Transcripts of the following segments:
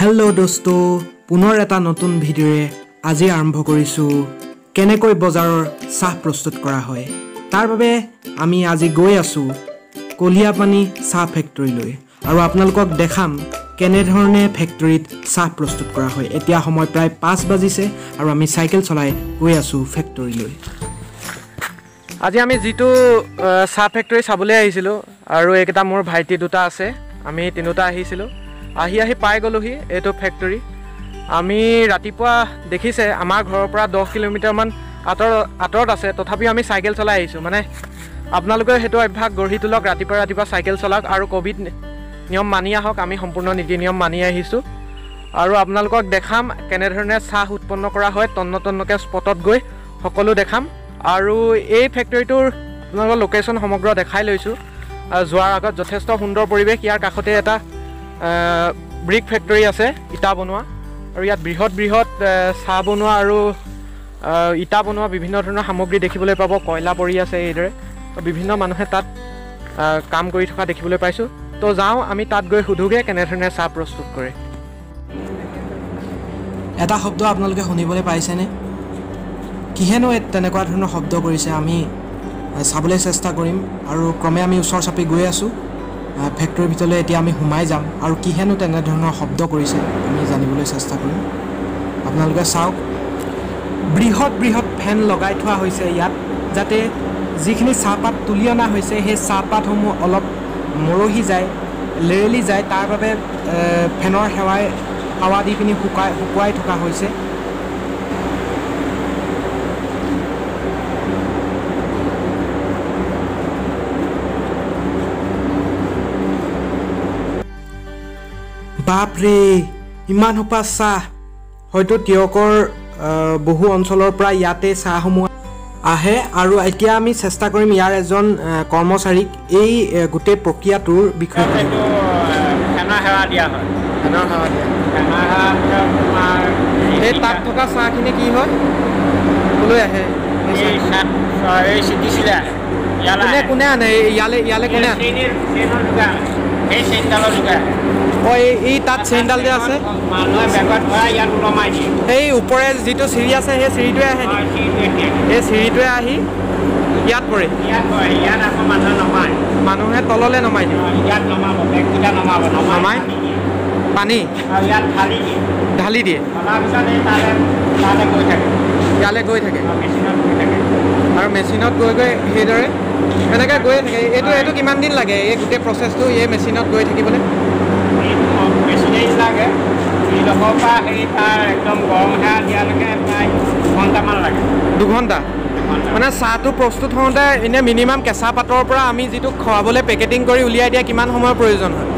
Hello দোস্ত পুনৰ এটা নতুন ভিডিঅ'ৰে আজি আৰম্ভ কৰিছোঁ। কেনেকৈ বজাৰৰ চাহ প্ৰস্তুত কৰা হয়? তাৰ বাবে আমি আজি গৈ আছোঁ কলিয়াপানী চাহ ফেক্টৰীলৈ। আৰু আপোনালোকক দেখাম কেনেধৰণে ফেক্টৰীত চাহ প্ৰস্তুত কৰা হয়। এতিয়া সময় প্ৰায় পাঁচ বাজিছে আৰু আমি চাইকেল চলাই গৈ আছোঁ ফেক্টৰীলৈ। আজি আমি যিটো চাহ ফেক্টৰী চাবলৈ আহিছিলোঁ আৰু এইকেইটা মোৰ ভাইটি দুটা আছে আমি তিনিওটা আহিছিলোঁ। আহি আহি পাই গ'লোহি এইটো ফেক্টৰী আমি ৰাতিপুৱা দেখিছে আমাৰ ঘৰৰ পৰা দহ কিলোমিটাৰমান আঁতৰ আঁতৰত আছে তথাপিও আমি চাইকেল চলাই আহিছোঁ। মানে আপোনালোকেও সেইটো অভ্যাস গঢ়ি তোলক ৰাতিপুৱা ৰাতিপুৱা চাইকেল চলাওক আৰু ক'ভিড নিয়ম মানি আহক আমি সম্পূৰ্ণ নীতি নিয়ম মানি আহিছোঁ। আৰু আপোনালোকক দেখাম কেনেধৰণে চাহ উৎপন্ন কৰা হয় তন্ন তন্নকৈ স্পটত গৈ সকলো দেখাম। আৰু এই ফেক্টৰীটোৰ আপোনালোকৰ লোকেশ্যন সমগ্ৰ দেখাই লৈছোঁ। যোৱাৰ আগত যথেষ্ট সুন্দৰ পৰিৱেশ ইয়াৰ কাষতে এটা ব্ৰিক ফেক্টৰী আছে ইটা বনোৱা। আৰু ইয়াত বৃহৎ বৃহৎ চাহ বনোৱা আৰু ইটা বনোৱা বিভিন্ন ধৰণৰ সামগ্ৰী দেখিবলৈ পাব। কয়লা পৰি আছে এইদৰে। তো বিভিন্ন মানুহে তাত কাম কৰি থকা দেখিবলৈ পাইছোঁ। তো যাওঁ আমি তাত গৈ সোধোগৈ কেনেধৰণে চাহ প্ৰস্তুত কৰে। এটা শব্দ আপোনালোকে শুনিবলৈ পাইছেনে? কিহেনো তেনেকুৱা ধৰণৰ শব্দ কৰিছে? আমি চাবলৈ চেষ্টা কৰিম। আৰু ক্ৰমে আমি ওচৰ চাপি গৈ আছোঁ। ফেক্টৰীৰ ভিতৰলৈ এতিয়া আমি সোমাই যাম। আৰু কিহেনো তেনেধৰণৰ শব্দ কৰিছে আমি জানিবলৈ চেষ্টা কৰিম। আপোনালোকে চাওক বৃহৎ বৃহৎ ফেন লগাই থোৱা হৈছে ইয়াত যাতে যিখিনি চাহপাত তুলি অনা হৈছে সেই চাহপাতসমূহ অলপ মৰহি যায় লেৰেলি যায়। তাৰ বাবে ফেনৰ সেৱাই হাৱা দি পিনি শুকাই শুকুৱাই থকা হৈছে। বাপৰে ইমান সোপা চাহ। হয়তো তিয়কৰ বহু অঞ্চলৰ পৰা ইয়াতে চাহসমূহ আহে আৰু এতিয়া আমি চেষ্টা কৰিম ইয়াৰ এজন কৰ্মচাৰীক এই গোটেই প্ৰক্ৰিয়াটোৰ বিষয়ে ফেনৰ সেৱা দিয়া হয়। ফেনৰ হাৱা দিয়ে। ফেনৰ সেৱা ভিতৰত তোমাৰ সেই তাত থকা চাহখিনি কি হয়? ক'লৈ আহে? এই কোনে। কোনে আনে? ইয়ালৈ ইয়ালৈ কোনে আনে? সেই চেইনডালৰ এই তাত চেইনডাল যে আছে। সেই ওপৰে যিটো চিৰি আছে সেই চিৰিটোৱে আহে হয়, নেকি চিৰিটোৱে আহি ইয়াত পৰে। মানুহে তললৈ নমাই দিয়ে। পানী ঢালি দিয়ে। গৈ ইয়ালৈ গৈ থাকে। আৰু মেচিনত গৈ গৈ গৈ সেইদৰে এনেকৈ গৈয়ে থাকে। এইটো এইটো কিমান দিন লাগে? এই গোটেই প্ৰচেছটো এই মেচিনত গৈ থাকিবলৈ? লাগে। পৰা সেই তাৰ একদম গৰম সেৱা দিয়ালৈকে প্ৰায় দুঘণ্টামান লাগে। দুঘণ্টা। মানে চাহটো প্ৰস্তুত হওঁতে এনেই মিনিমাম কেঁচা পাতৰ পৰা আমি যিটো খোৱাবলৈ পেকেটিং কৰি উলিয়াই দিয়া কিমান সময়ৰ প্ৰয়োজন হয়?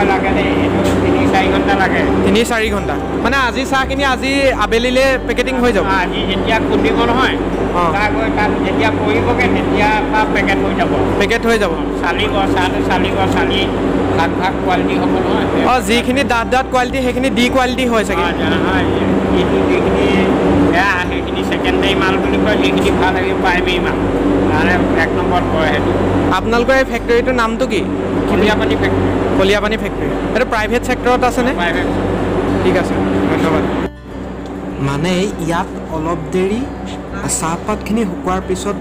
সময় লাগে দেই এইটো তিনি চাৰি ঘণ্টা লাগে। তিনি চাৰি ঘণ্টা। মানে আজি চাহখিনি আজি আবেলিলৈ পেকেটিং হৈ যাব। আজি যেতিয়া খুন্দিব নহয় অঁ। তাত যেতিয়া পৰিবগৈ তেতিয়া পৰা পেকেট হৈ যাব। পেকেট হৈ যাব। চালিব চাহটো চালিব চালি ভাগ ভাগ কোৱালিটি হ'ব নহয়। অঁ যিখিনি ডাঠ ডাঠ কোৱালিটি সেইখিনি ডি কোৱালিটি হয় চাগে। এইটো যিখিনি বেয়া সেইখিনি ছেকেণ্ডেৰী মাল বুলি কয় যিখিনি ভাল সেই প্ৰাইমেৰী মাল। তাৰে এক নম্বৰত পৰে সেইটো। আপোনালোকৰ এই ফেক্টৰীটোৰ নামটো কি? কলিয়াপানী ফেক্টৰী কলিয়াপানী ফেক্টৰী এইটো প্ৰাইভেট ছেক্টৰত আছেনে? প্ৰাইভেট ঠিক আছে ধন্যবাদ। মানে ইয়াত অলপ দেৰি চাহপাতখিনি শুকোৱাৰ পিছত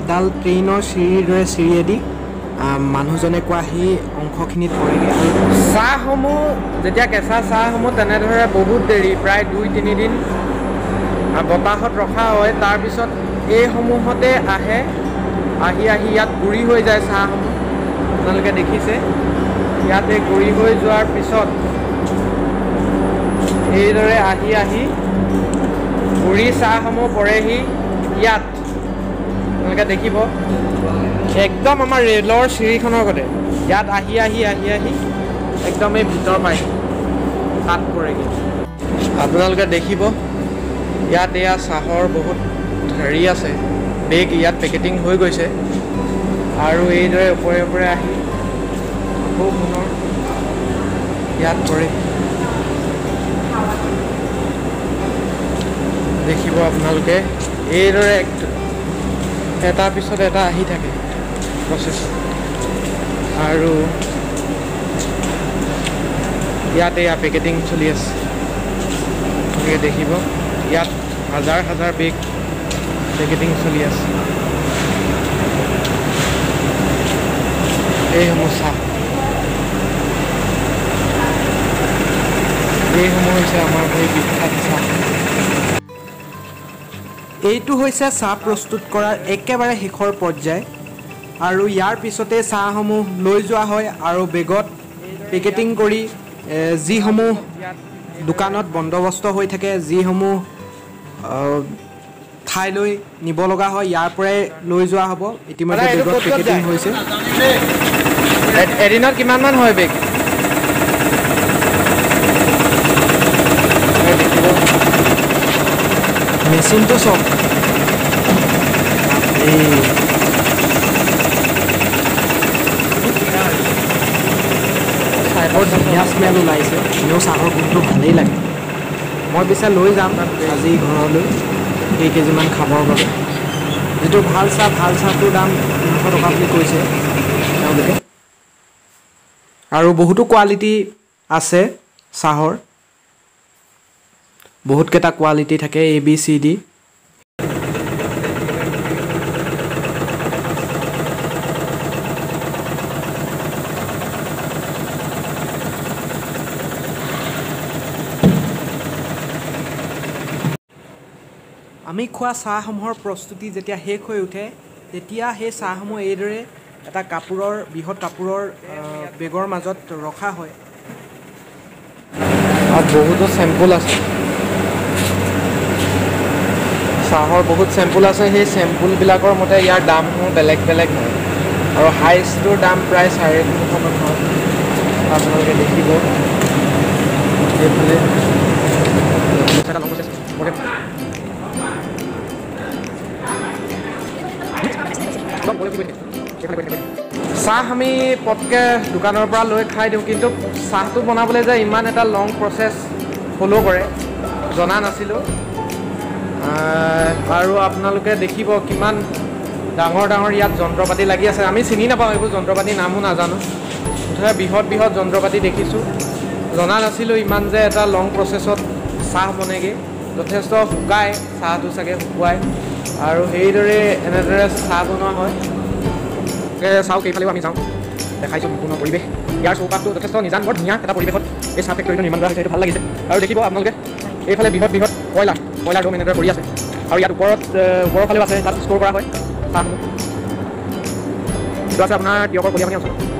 এডাল ট্ৰেইনৰ চিৰিৰ দৰে চিৰিয়েদি মানুহজনে কোৱা সেই অংশখিনিত পৰেগৈ। আৰু চাহসমূহ যেতিয়া কেঁচা চাহসমূহ তেনেদৰে বহুত দেৰি প্ৰায় দুই তিনিদিন বতাহত ৰখা হয় তাৰপিছত এইসমূহতে আহে আহি আহি ইয়াত গুড়ি হৈ যায় চাহসমূহ। আপোনালোকে দেখিছে। ইয়াতে গুড়ি হৈ যোৱাৰ পিছত এইদৰে আহি আহি গুড়ি চাহসমূহ পৰেহি ইয়াত। আপোনালোকে দেখিব। একদম আমাৰ ৰেলৰ চিৰিখনৰ গতে ইয়াত আহি আহি আহি আহি একদম এই ভিতৰ পাই তাত পৰেগৈ আপোনালোকে দেখিব ইয়াত এয়া চাহৰ বহুত হেৰি আছে। বেগ ইয়াত পেকেটিং হৈ গৈছে। আৰু এইদৰে ওপৰে ওপৰে আহি আকৌ পুনৰ ইয়াত পৰে। দেখিব আপোনালোকে এইদৰে এটাৰ পিছত এটা আহি থাকে প্ৰচেছত আৰু ইয়াত এয়া পেকেটিং চলি আছে। আপোনালোকে দেখিব ইয়াত হাজাৰ হাজাৰ বেগ পেকেটিং চলি আছে। এইসমূহ চাহ এইসমূহ হৈছে আমাৰ সেই বিখ্যাত চাহ এইটো হৈছে চাহ প্ৰস্তুত কৰাৰ একেবাৰে শেষৰ পৰ্যায়। আৰু ইয়াৰ পিছতে চাহসমূহ লৈ যোৱা হয় আৰু বেগত পেকেটিং কৰি যিসমূহ দোকানত বন্দবস্ত হৈ থাকে যিসমূহ ঠাইলৈ নিব লগা হয় ইয়াৰ পৰাই লৈ যোৱা হ'ব। ইতিমধ্যে বেগত পেকেটিং হৈছে। এদিনত কিমানমান হয় বেগ মেচিনটো চব। চাই ধুনীয়া স্মেল ওলাইছে। এনেও চাহৰ গোন্ধটো ভালেই লাগে। মই পিছে লৈ যাম আজি ঘৰলৈ কেই কেজিমান খাবৰ বাবে। যিটো ভাল চাহ ভাল চাহটোৰ দাম তিনিশ টকা বুলি কৈছে তেওঁলোকে। আৰু বহুতো কোৱালিটি আছে চাহৰ। বহুতকেইটা কোৱালিটি থাকে এ বি চি ডি আমি খোৱা চাহসমূহৰ প্ৰস্তুতি যেতিয়া শেষ হৈ উঠে তেতিয়া সেই চাহসমূহ এইদৰে এটা কাপোৰৰ বৃহৎ কাপোৰৰ বেগৰ মাজত ৰখা হয়। আৰু বহুতো চেম্পুল আছে। চাহৰ বহুত চেম্পুল আছে সেই চেম্পুলবিলাকৰ মতে ইয়াৰ দামসমূহ বেলেগ বেলেগ হয়। আৰু হাইষ্টটোৰ দাম প্ৰায় চাৰে তিনিশমান হয় আপোনালোকে দেখিব। এইফালে। চাহ আমি পটকৈ দোকানৰ পৰা লৈ খাই দিওঁ কিন্তু চাহটো বনাবলৈ যে ইমান এটা লং প্ৰচেছ ফ'ল' কৰে জনা নাছিলোঁ। আৰু আপোনালোকে দেখিব কিমান ডাঙৰ ডাঙৰ ইয়াত যন্ত্ৰ পাতি লাগি আছে। আমি চিনি নাপাওঁ এইবোৰ যন্ত্ৰ পাতিৰ নামো নাজানো। মুঠতে বৃহৎ বৃহৎ যন্ত্ৰ পাতি দেখিছোঁ। জনা নাছিলোঁ ইমান যে এটা লং প্ৰচেছত চাহ বনেগৈ। যথেষ্ট শুকায় চাহটো চাগে শুকুৱাই আৰু সেইদৰে এনেদৰে চাহ বনোৱা হয়। চাওক এইফালেও আমি যাওঁ দেখাইছোঁ সম্পূৰ্ণ পৰিৱেশ ইয়াৰ চৌপাশটো যথেষ্ট নিজান বৰ ধুনীয়া এটা পৰিৱেশত এই চাহ ফেক্টৰীটো নিৰ্মাণ কৰা হৈছে ভাল লাগিছে আৰু দেখিব আপোনালোকে এইফালে বৃহৎ বৃহৎ কয়লা কয়লাৰ ৰুম এনেদৰে কৰি আছে আৰু ইয়াত ওপৰত ওপৰৰ ফালেও আছে তাত ষ্ট'ৰ কৰা হয় চাহসমূহ এইটো আছে আপোনাৰ তিয়কৰ কলিয়াপানী অঞ্চল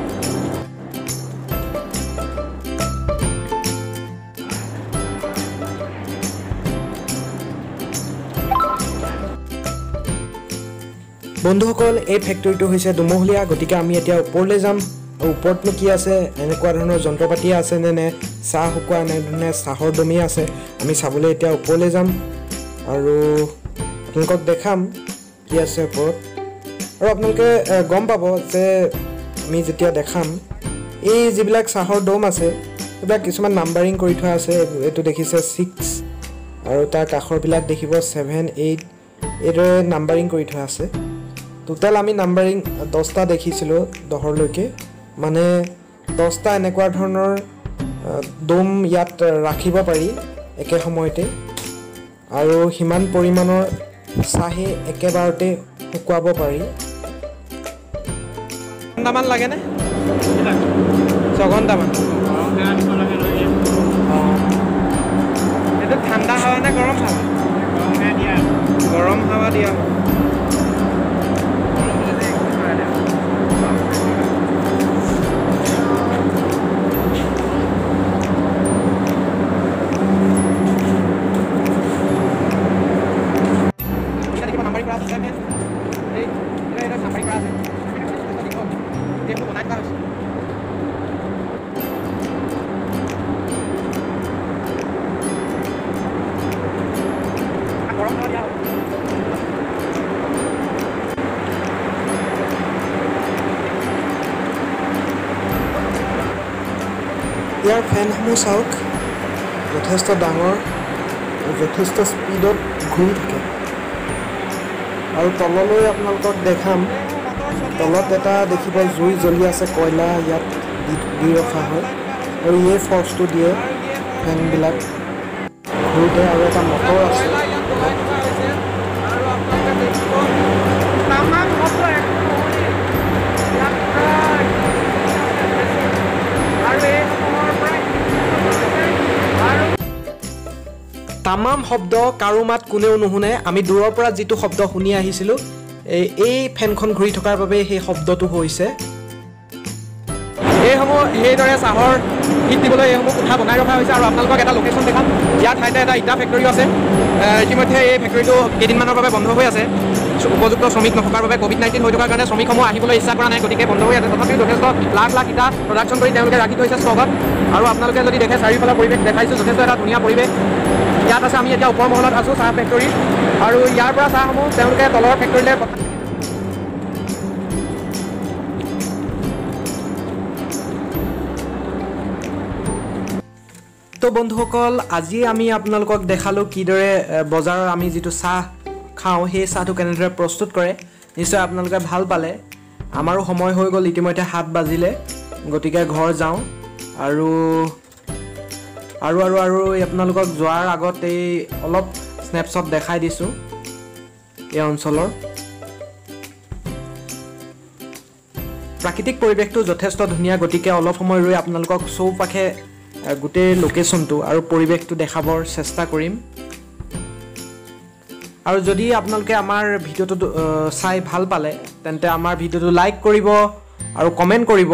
বন্ধুসকল এই ফেক্টৰীটো হৈছে দুমহলীয়া গতিকে আমি এতিয়া ওপৰলৈ যাম। আৰু ওপৰতনো কি আছে এনেকুৱা ধৰণৰ যন্ত্ৰ পাতি আছে নে চাহ শুকোৱা এনেধৰণে চাহৰ দমি আছে আমি চাবলৈ এতিয়া ওপৰলৈ যাম। আৰু আপোনালোকক দেখাম কি আছে ওপৰত। আৰু আপোনালোকে গম পাব যে আমি যেতিয়া দেখাম এই যিবিলাক চাহৰ দম আছে সেইবিলাক কিছুমান নাম্বাৰিং কৰি থোৱা আছে এইটো দেখিছে ছিক্স আৰু তাৰ কাষৰবিলাক দেখিব ছেভেন এইট এইদৰে নাম্বাৰিং কৰি থোৱা আছে। টোটেল আমি নাম্বাৰিং দহটা দেখিছিলোঁ দহৰলৈকে। মানে দহটা এনেকুৱা ধৰণৰ দম ইয়াত ৰাখিব পাৰি একে সময়তে। আৰু সিমান পৰিমাণৰ চাহে একেবাৰতে শুকুৱাব পাৰি। ঘণ্টামান লাগেনে? ছঘণ্টামান। এইটো ঠাণ্ডা হাৱা নে গৰম হাৱা? গৰম হাৱা দিয়া। ইয়াৰ ফেনসমূহ চাওক। যথেষ্ট ডাঙৰ আৰু যথেষ্ট স্পীডত ঘূৰি থাকে। আৰু তললৈ আপোনালোকক দেখাম তলত এটা দেখিব জুই জ্বলি আছে কয়লা ইয়াত দি ৰখা হয়। আৰু এই ফৰ্চটো দিয়ে ফেনবিলাক। ঘূৰোতে আৰু এটা মটৰ আছে। তামাম শব্দ কাৰো মাত কোনেও নুশুনে। আমি দূৰৰ পৰা যিটো শব্দ শুনি আহিছিলোঁ এই ফেনখন ঘূৰি থকাৰ বাবে সেই শব্দটো হৈছে। এইসমূহ সেইদৰে চাহৰ হিট দিবলৈ এইসমূহ কোঠা বনাই ৰখা হৈছে আৰু আপোনালোকক এটা লোকেশ্যন দেখাম। ইয়াৰ ঠাইতে এটা ইটা ফেক্টৰীও আছে। ইতিমধ্যে এই ফেক্টৰীটো কেইদিনমানৰ বাবে বন্ধ হৈ আছে। উপযুক্ত শ্ৰমিক নথকাৰ বাবে ক'ভিড নাইণ্টিন হৈ থকাৰ কাৰণে শ্ৰমিকসমূহ আহিবলৈ ইচ্ছা কৰা নাই গতিকে বন্ধ হৈ আছে। তথাপিও যথেষ্ট লাখ লাখ ইটা প্ৰডাকশ্যন কৰি তেওঁলোকে ৰাখি থৈছে ষ্টকত। আৰু আপোনালোকে যদি দেখে চাৰিওফালৰ পৰিৱেশ দেখাইছোঁ যথেষ্ট এটা ধুনীয়া পৰিৱেশ। ইয়াত আছে আমি এতিয়া ওপৰ মহলত আছোঁ চাহ ফেক্টৰী আৰু ইয়াৰ পৰা চাহসমূহ তেওঁলোকে তলৰ ফেক্টৰীলৈ তো বন্ধুসকল আজি আমি আপোনালোকক দেখালোঁ কিদৰে বজাৰৰ আমি যিটো চাহ খাওঁ সেই চাহটো কেনেদৰে প্ৰস্তুত কৰে। নিশ্চয় আপোনালোকে ভাল পালে। আমাৰো সময় হৈ গ'ল ইতিমধ্যে সাত বাজিলে। গতিকে ঘৰ যাওঁ। আৰু আৰু আৰু আৰু আপোনালোকক যোৱাৰ আগত এই অলপ স্নেপশ্বট দেখাই দিছোঁ এই অঞ্চলৰ। প্ৰাকৃতিক পৰিৱেশটো যথেষ্ট ধুনীয়া গতিকে অলপ সময় ৰৈ আপোনালোকক চৌপাশে গোটেই লোকেশ্যনটো আৰু পৰিৱেশটো দেখাবৰ চেষ্টা কৰিম। আৰু যদি আপোনালোকে আমাৰ ভিডিঅ'টো চাই ভাল পালে তেন্তে আমাৰ ভিডিঅ'টো লাইক কৰিব আৰু কমেণ্ট কৰিব।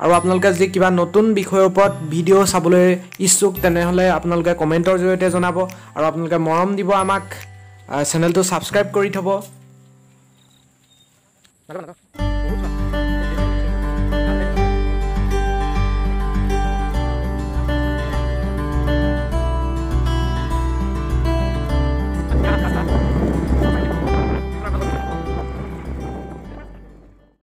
আৰু আপোনালোকে যদি কিবা নতুন বিষয়ৰ ওপৰত ভিডিঅ' চাবলৈ ইচ্ছুক তেনেহ'লে আপোনালোকে কমেণ্টৰ জৰিয়তে জনাব আৰু আপোনালোকে মৰম দিব আমাক। চেনেলটো ছাবস্ক্ৰাইব কৰি থ'ব।